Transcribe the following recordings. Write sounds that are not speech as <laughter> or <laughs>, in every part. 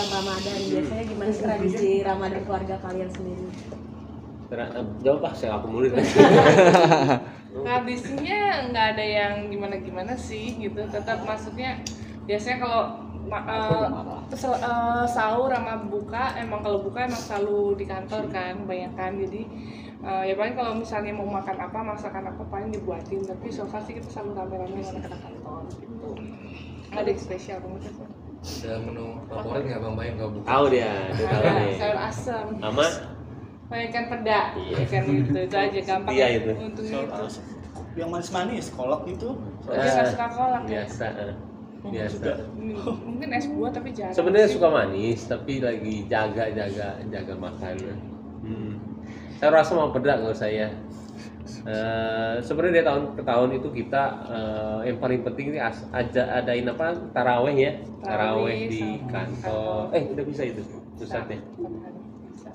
menjelang Ramadan. Biasanya gimana sih tradisi Ramadan keluarga kalian sendiri? Eh, jawab ah saya akomodir tradisinya <laughs> <laughs> nggak ada yang gimana gimana sih gitu. Tetap maksudnya biasanya kalau eh, sel- eh, sahur sama buka emang kalau buka emang selalu di kantor kan kebanyakan jadi eh, ya paling kalau misalnya mau makan apa masakan apa paling dibuatin. Tapi so far sih kita selalu rame-rame. Sama anak kantor gitu. Nggak ada yang spesial banget Ada menu favorit nggak Bang Bayang kalau buka? tahu dia dia tahu nih. sayur asam sama? Ikan peda. Iya. ikan itu itu aja <laughs> gampang Iya, itu. untuk Soal itu. yang manis-manis, kolak itu. dia nggak suka kolak ya. biasa. Biasa. mungkin es buah tapi jarang. Sebenarnya suka manis tapi lagi jaga jaga jaga makan hmm. saya rasa mau pedak kalau saya Eh, sebenarnya dari tahun ke tahun itu kita eh, yang paling penting ini as- aja adain apa? Taraweh ya. Taraweh di kantor. kantor. eh udah bisa itu? Pusatnya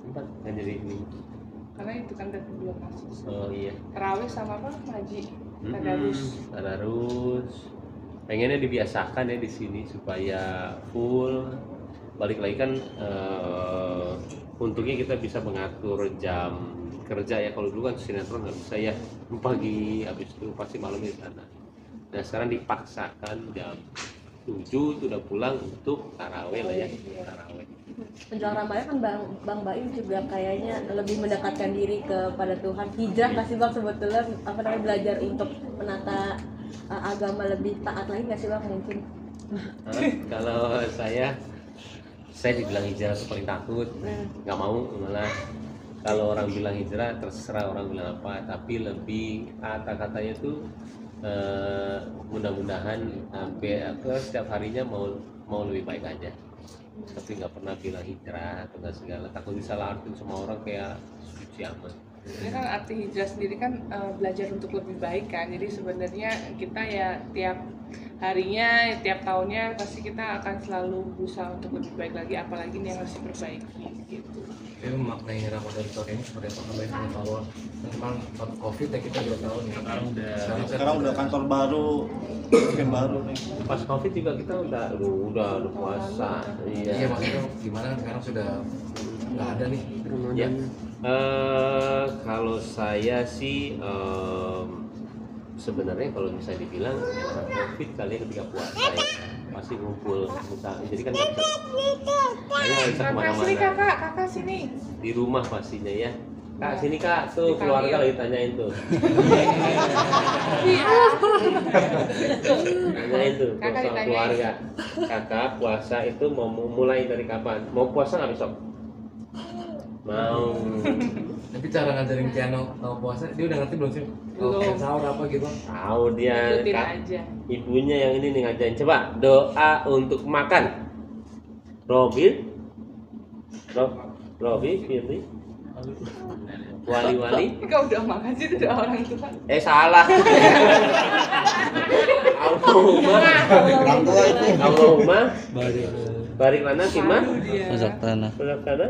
Empat nggak jadi ini. Karena itu kan dari dua kasus. Oh iya. Terawih sama apa? Ngaji tadarus. Tadarus. Pengennya dibiasakan ya di sini supaya full. Balik lagi kan eh, untungnya kita bisa mengatur jam kerja ya. Kalau dulu kan sinetron nggak bisa ya. Pagi habis itu pasti malam di sana. Nah sekarang dipaksakan jam 7 itu udah pulang untuk taraweh lah ya. Taraweh. Menjelang Ramadan kan Bang Bang Baim juga kayaknya lebih mendekatkan diri kepada Tuhan. Hijrah nggak sih Bang sebetulnya? Apa namanya belajar untuk menata uh, agama lebih taat lagi nggak sih Bang mungkin? Kalau saya saya dibilang hijrah itu paling takut. Hmm. nggak mau malah kalau orang bilang hijrah terserah orang bilang apa. Tapi lebih kata-katanya tuh eh, mudah-mudahan sampai apa setiap harinya mau mau lebih baik aja. Tapi nggak pernah bilang hijrah atau nggak segala. Takut disalah artiin semua orang kayak suci amat. Ini kan arti hijrah sendiri kan eh, belajar untuk lebih baik kan. Jadi sebenarnya kita ya tiap harinya tiap tahunnya pasti kita akan selalu berusaha untuk lebih baik lagi apalagi nih yang harus diperbaiki gitu Tapi maknai Ramadan tahun ini seperti apa Bayang pengetahuan tentang covid ya kita dua tahun ya. sekarang udah Sekarang udah kantor baru, tim baru nih. pas covid juga kita udah udah udah, puasa Iya maksudnya gimana kan sekarang sudah nggak ada nih. Ya, eh, kalau saya sih em, sebenarnya kalau bisa dibilang covid kali ya ketika puasa ya. Pasti ngumpul misal jadi kan nggak bisa. Nggak bisa sini ke mana-mana kakak kakak sini. Di rumah pastinya ya. Kak Ya. sini kak tuh keluarga lagi tanyain tuh. Tanyain tuh Kakak keluarga. Kakak puasa itu mau mau mulai dari kapan? Mau puasa nggak besok? Mau Tapi cara ngajarin piano kalau puasa dia udah ngerti belum sih? Kalau kayak sahur apa gitu? tahu dia ikutin aja. Ibunya yang ini nih ngajarin. Coba doa untuk makan. Robin. Rob Robi Firly. Wali Wali <laughs> kau udah makan sih udah orang tua. Eh salah. Allahumma. Orang tua itu. Allahumma. Barik lana kima dia. Tanah. Barik lana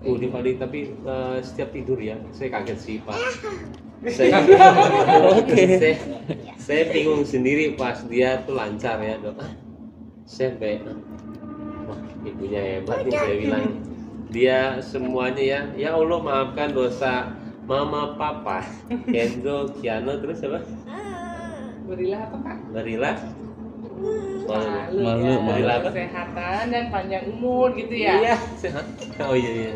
Uh, di Bali tapi eh, setiap tidur ya, saya kaget sih Pak. <laughs> Saya, saya, saya bingung sendiri pas dia tuh lancar ya dok. Saya kayak, wah ibunya hebat nih saya bilang. Dia semuanya ya, ya Allah maafkan dosa mama papa, <laughs> Kenzo, Kiano terus apa? berilah apa kak Berilah. Malu, Malu, ya. malu. kesehatan dan panjang umur gitu ya Iya, sehat. Oh iya iya.